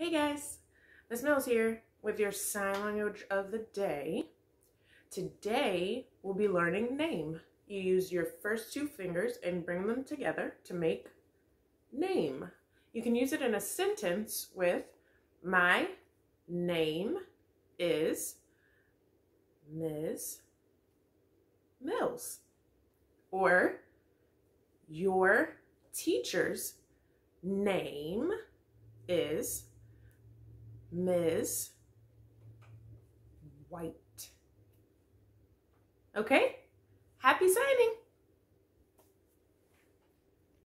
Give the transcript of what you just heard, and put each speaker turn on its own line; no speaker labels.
Hey guys, Miss Mills here with your sign language of the day. Today we'll be learning name. You use your first two fingers and bring them together to make name. You can use it in a sentence with my name is Ms. Mills or your teacher's name is Ms. White. Okay? Happy signing!